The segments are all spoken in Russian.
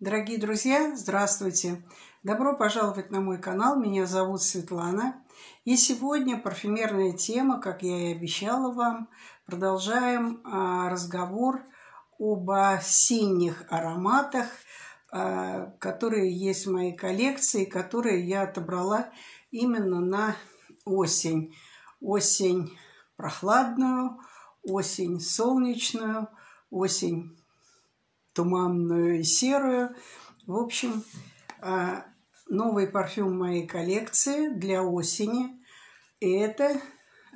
Дорогие друзья, здравствуйте! Добро пожаловать на мой канал. Меня зовут Светлана. И сегодня парфюмерная тема, как я и обещала вам. Продолжаем а, разговор об осенних ароматах, а, которые есть в моей коллекции, которые я отобрала именно на осень. Осень прохладную, осень солнечную, осень туманную и серую. В общем, а, новый парфюм моей коллекции для осени. И это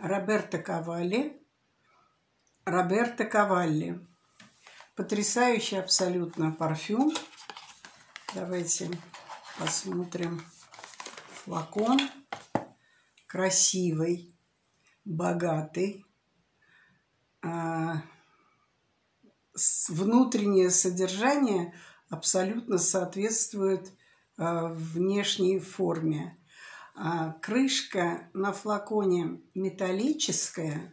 Роберто Кавалли. Роберто Кавалли. Потрясающий абсолютно парфюм. Давайте посмотрим. Флакон красивый, богатый. Внутреннее содержание абсолютно соответствует э, внешней форме. А крышка на флаконе металлическая,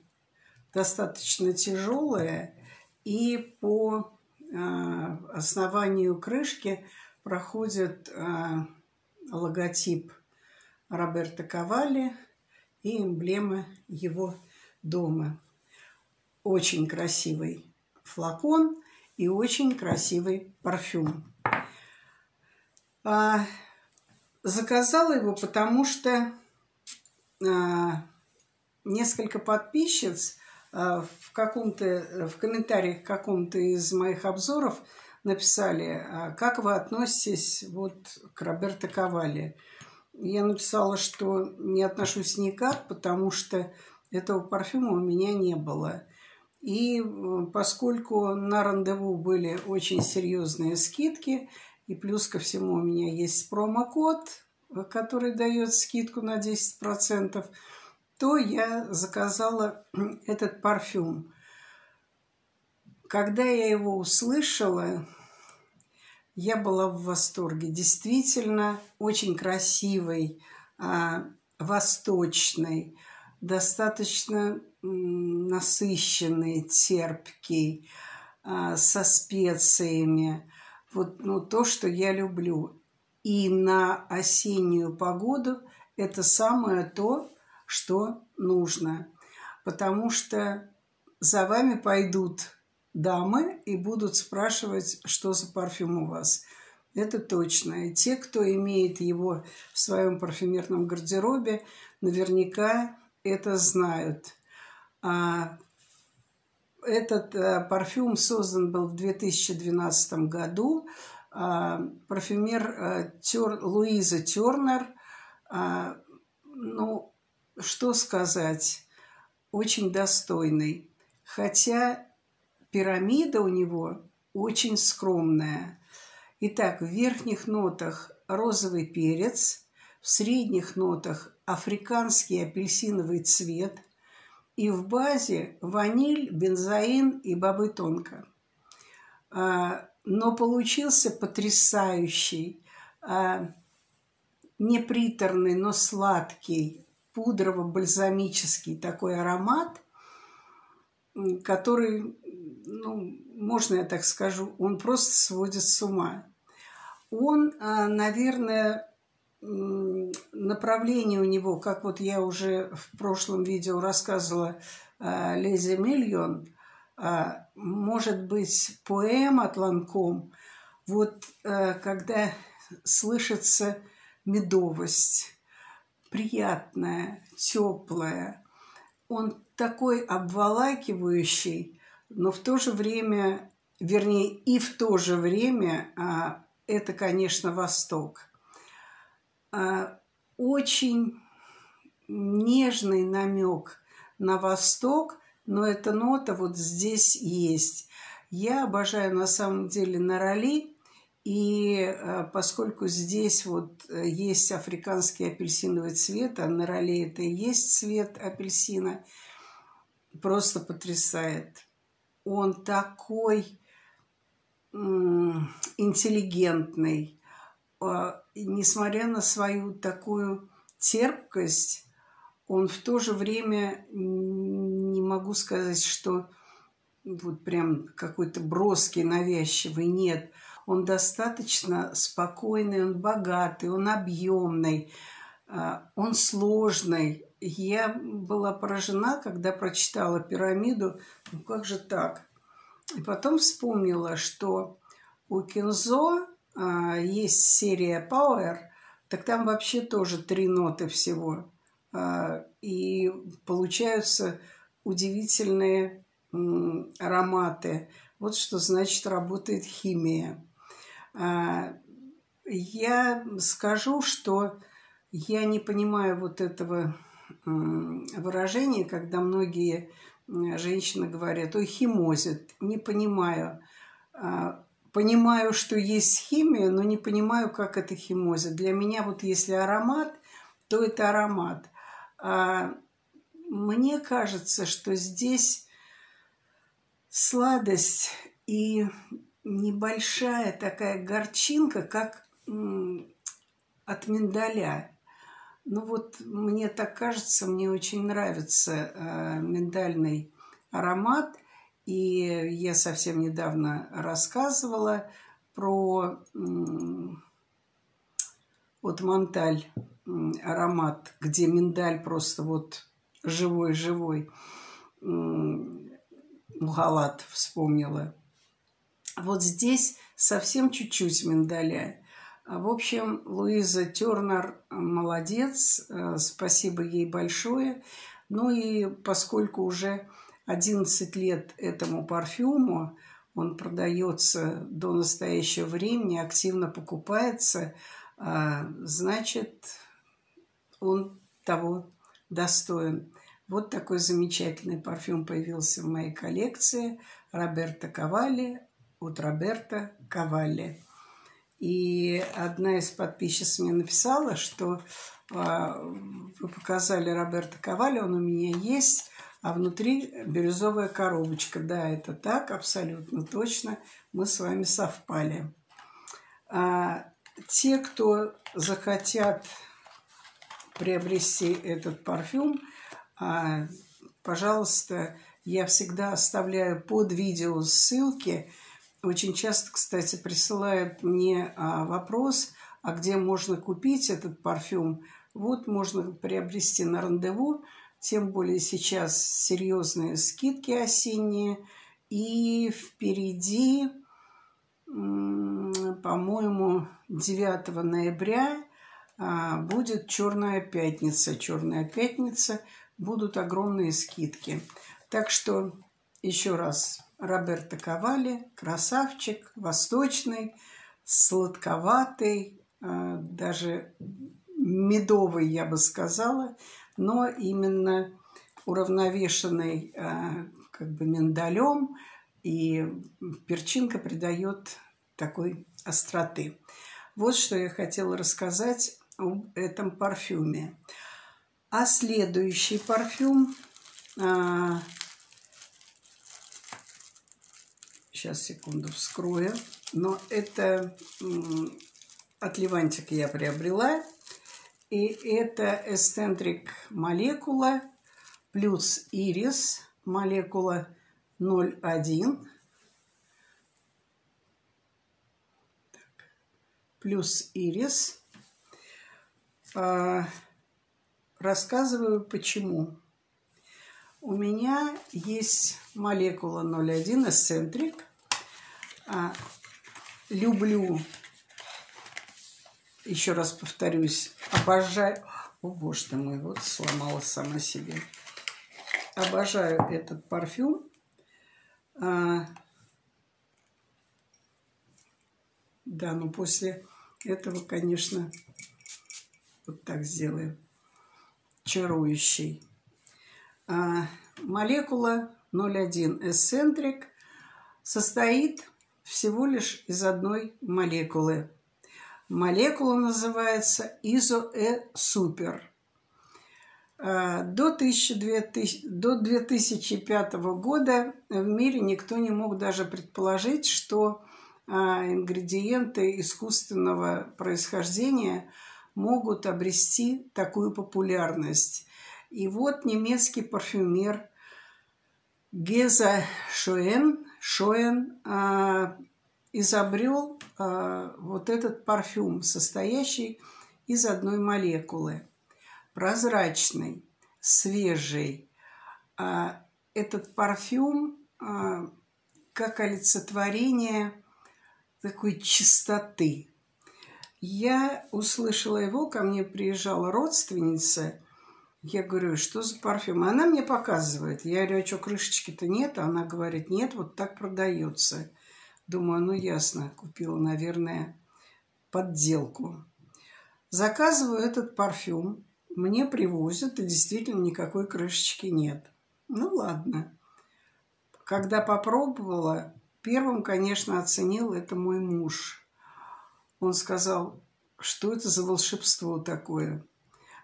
достаточно тяжелая, и по э, основанию крышки проходит э, логотип Роберто Кавалли и эмблема его дома. Очень красивый флакон и очень красивый парфюм. А, заказала его, потому что а, несколько подписчиц а, в каком-то в комментариях каком-то из моих обзоров написали, а, как вы относитесь вот к Роберто Кавалли. Я написала, что не отношусь никак, потому что этого парфюма у меня не было. И поскольку на рандеву были очень серьезные скидки, и плюс ко всему у меня есть промокод, который дает скидку на 10%, то я заказала этот парфюм. Когда я его услышала, я была в восторге. Действительно, очень красивый, а, восточный, достаточно насыщенный, терпкий, а, со специями. Вот ну, то, что я люблю. И на осеннюю погоду это самое то, что нужно. Потому что за вами пойдут дамы и будут спрашивать, что за парфюм у вас. Это точно. И те, кто имеет его в своем парфюмерном гардеробе, наверняка это знают. А, этот а, парфюм создан был в 2012 году. А, парфюмер а, Тер, Луиза Тернер. А, ну, что сказать, очень достойный. Хотя пирамида у него очень скромная. Итак, в верхних нотах розовый перец, в средних нотах африканский апельсиновый цвет и в базе ваниль, бензоин и бобы тонко. А, но получился потрясающий, а, неприторный, но сладкий, пудрово-бальзамический такой аромат, который, ну, можно я так скажу, он просто сводит с ума. Он, а, наверное, направление у него, как вот я уже в прошлом видео рассказывала, а, Лезе Миллион, а, может быть, поэма от Ланком, вот а, когда слышится медовость, приятная, теплая, он такой обволакивающий, но в то же время, вернее, и в то же время это, конечно, Восток – а, очень нежный намек на Восток, но эта нота вот здесь есть. Я обожаю на самом деле нороли, и а, поскольку здесь вот э, есть африканский апельсиновый цвет, а на роле это и есть цвет апельсина, просто потрясает. Он такой интеллигентный, а, несмотря на свою такую терпкость, он в то же время, не могу сказать, что вот прям какой-то броский, навязчивый, нет. он достаточно спокойный, он богатый, он объемный, а, он сложный. Я была поражена, когда прочитала пирамиду. Ну как же так? И потом вспомнила, что у Кинзо есть серия Power, так там вообще тоже три ноты всего. А, и получаются удивительные ароматы. Вот что значит работает химия. А, я скажу, что я не понимаю вот этого выражения, когда многие женщины говорят, ой, химозит. Не понимаю. А, понимаю, что есть химия, но не понимаю, как это химозит. Для меня вот если аромат, то это аромат. А мне кажется, что здесь сладость и небольшая такая горчинка, как от миндаля. Ну вот мне так кажется, мне очень нравится э, миндальный аромат. И я совсем недавно рассказывала про вот Монталь э, аромат, где миндаль просто вот живой-живой. Мухалат вспомнила. Вот здесь совсем чуть-чуть миндаля. В общем, Луиза Тернер молодец, э, спасибо ей большое. Ну и поскольку уже 11 лет этому парфюму, он продается до настоящего времени, активно покупается, а, значит, он того достоин. Вот такой замечательный парфюм появился в моей коллекции. Роберто Кавалли от Роберто Кавалли. И одна из подписчиц мне написала, что а, вы показали Роберто Кавалли, он у меня есть, а внутри бирюзовая коробочка. Да, это так, абсолютно точно. Мы с вами совпали. А, те, кто захотят приобрести этот парфюм, а, пожалуйста, я всегда оставляю под видео ссылки. Очень часто, кстати, присылают мне а, вопрос, а где можно купить этот парфюм. Вот можно приобрести на рандеву, тем более сейчас серьезные скидки осенние. И впереди, по-моему, 9 ноября а, будет Черная пятница. Черная пятница – будут огромные скидки. Так что еще раз, Роберто Кавали, красавчик, восточный, сладковатый, э, даже медовый, я бы сказала, но именно уравновешенный э, как бы миндалем, и перчинка придает такой остроты. Вот что я хотела рассказать об этом парфюме. А следующий парфюм... Сейчас, секунду, вскрою. Но это от Левантика я приобрела. И это Eccentric молекула плюс ирис молекула 0,1. Плюс ирис. А, Рассказываю почему. У меня есть молекула 0,1 эсцентрик. А, люблю, еще раз повторюсь, обожаю... О, боже мой, вот сломала сама себе. Обожаю этот парфюм. А, да, но после этого, конечно, вот так сделаем чарующий. А, молекула 0,1 эсцентрик состоит всего лишь из одной молекулы. Молекула называется изоэ-супер. А, до, 2000, до 2005 года в мире никто не мог даже предположить, что а, ингредиенты искусственного происхождения – могут обрести такую популярность. И вот немецкий парфюмер Геза Шоен, Шоен а, изобрел э, вот этот парфюм, состоящий из одной молекулы. Прозрачный, свежий. А этот парфюм а, как олицетворение такой чистоты. Я услышала его, ко мне приезжала родственница. Я говорю, что за парфюм? Она мне показывает. Я говорю, а что, крышечки-то нет? Она говорит, нет, вот так продается. Думаю, ну ясно, купила, наверное, подделку. Заказываю этот парфюм, мне привозят, и действительно никакой крышечки нет. Ну ладно. Когда попробовала, первым, конечно, оценил это мой муж. Он сказал, что это за волшебство такое.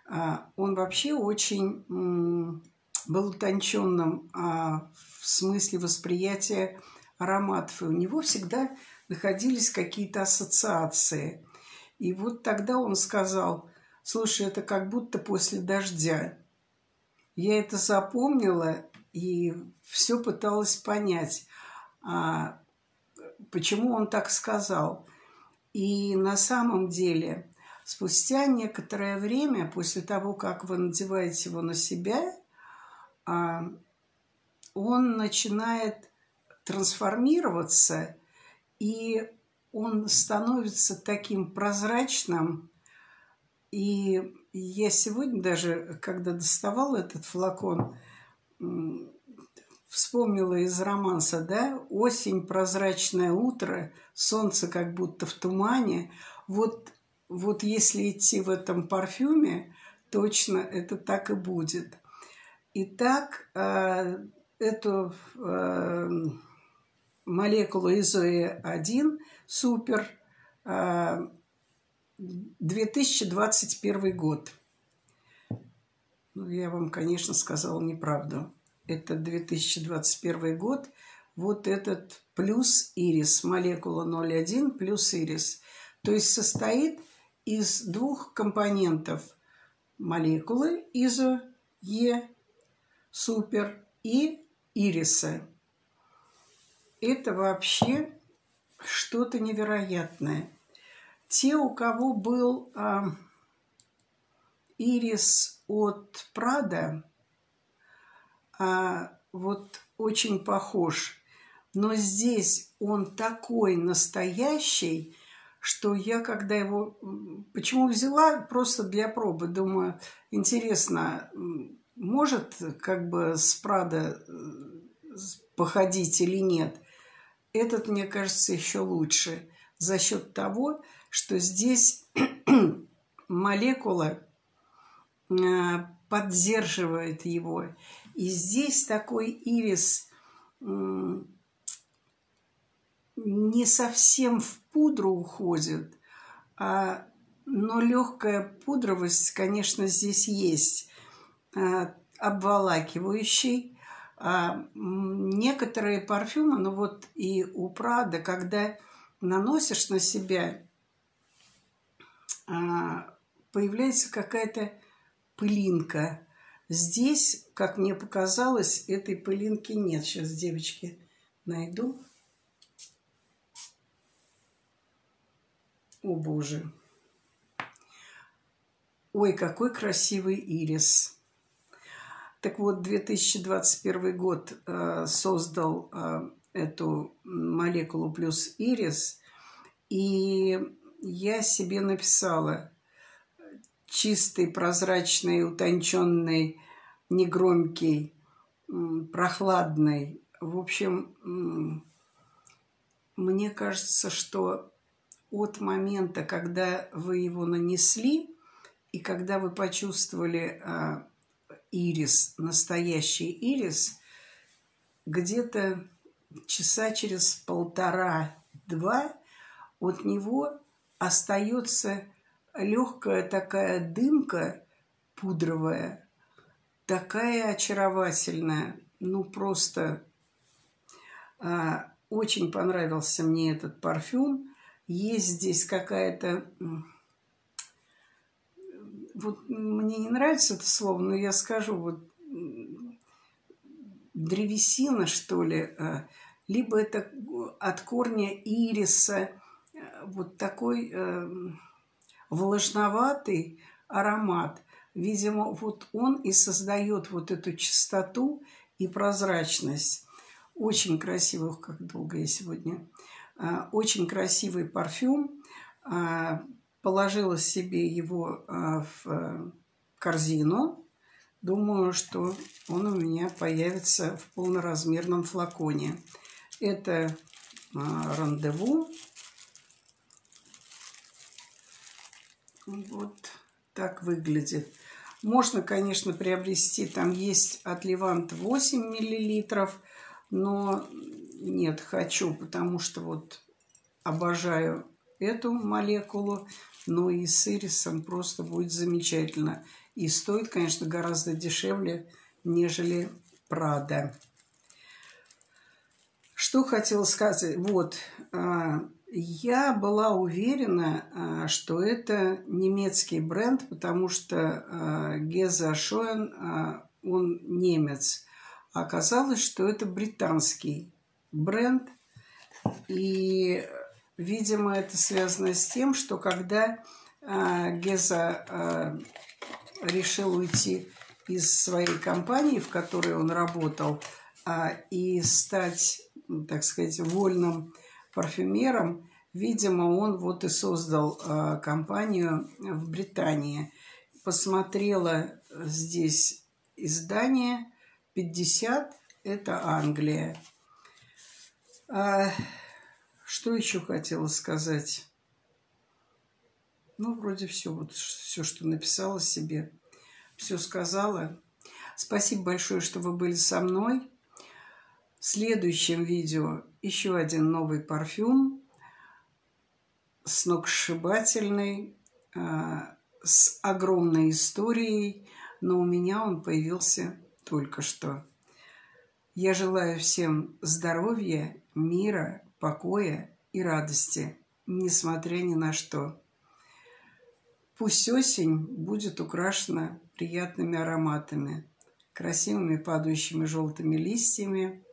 А, он вообще очень был утонченным а, в смысле восприятия ароматов. И у него всегда находились какие-то ассоциации. И вот тогда он сказал, слушай, это как будто после дождя. Я это запомнила и все пыталась понять, а, почему он так сказал. И на самом деле, спустя некоторое время, после того, как вы надеваете его на себя, а, он начинает трансформироваться, и он становится таким прозрачным. И я сегодня даже, когда доставала этот флакон, вспомнила из романса, да, осень, прозрачное утро, солнце как будто в тумане. Вот, вот если идти в этом парфюме, точно это так и будет. Итак, э, эту э, молекулу изоэ-1 супер э, 2021 год. Ну, я вам, конечно, сказала неправду. Это 2021 год. Вот этот плюс ирис, молекула 0,1 плюс ирис. То есть состоит из двух компонентов молекулы изо Е супер и ириса. Это вообще что-то невероятное. Те, у кого был а, ирис от Прада а, вот очень похож. Но здесь он такой настоящий, что я, когда его... Почему взяла? Просто для пробы. Думаю, интересно, может как бы с Прада э, походить или нет. Этот, мне кажется, еще лучше. За счет того, что здесь молекула Э, поддерживает его. И здесь такой ирис не совсем в пудру уходит, а, но легкая пудровость, конечно, здесь есть, а, обволакивающий. А некоторые парфюмы, ну вот и у Прада, когда наносишь на себя, а, появляется какая-то пылинка. Здесь, как мне показалось, этой пылинки нет. Сейчас, девочки, найду. О, Боже. Ой, какой красивый ирис. Так вот, 2021 год э, создал э, эту молекулу плюс ирис. И я себе написала – чистый, прозрачный, утонченный, негромкий, прохладный. В общем, мне кажется, что от момента, когда вы его нанесли, и когда вы почувствовали а, ирис, настоящий ирис, где-то часа через полтора-два от него остается легкая такая дымка пудровая, такая очаровательная. Ну, просто а, очень понравился мне этот парфюм. Есть здесь какая-то... Вот мне не нравится это слово, но я скажу, вот древесина, что ли. А, либо это от корня ириса, вот такой э, влажноватый аромат. Видимо, вот он и создает вот эту чистоту и прозрачность. Очень красивый, как долго я сегодня, э, очень красивый парфюм. Э, положила себе его э, в э, корзину. Думаю, что он у меня появится в полноразмерном флаконе. Это а, рандеву. Вот так выглядит. Можно, конечно, приобрести, там есть от Левант 8 миллилитров, но нет, хочу, потому что вот обожаю эту молекулу, но и с ирисом просто будет замечательно. И стоит, конечно, гораздо дешевле, нежели Прада. Что хотела сказать? Вот, а, я была уверена, а, что это немецкий бренд, потому что а, Геза Шоен, он немец. Оказалось, что это британский бренд. И, видимо, это связано с тем, что когда Геза решил уйти из своей компании, в которой он работал, и стать так сказать, вольным парфюмером, видимо, он вот и создал компанию в Британии. Посмотрела здесь издание 50, это Англия. А, что еще хотела сказать? Ну, вроде все, вот все, что написала себе, все сказала. Спасибо большое, что вы были со мной. В следующем видео еще один новый парфюм, сногсшибательный, э, с огромной историей, но у меня он появился только что. Я желаю всем здоровья, мира, покоя и радости, несмотря ни на что. Пусть осень будет украшена приятными ароматами, красивыми падающими желтыми листьями,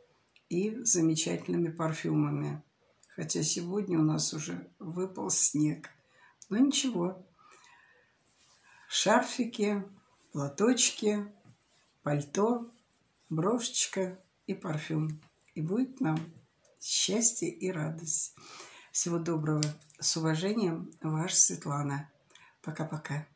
и замечательными парфюмами. Хотя сегодня у нас уже выпал снег. Но ничего. Шарфики, платочки, пальто, брошечка и парфюм. И будет нам счастье и радость. Всего доброго. С уважением, ваша Светлана. Пока-пока.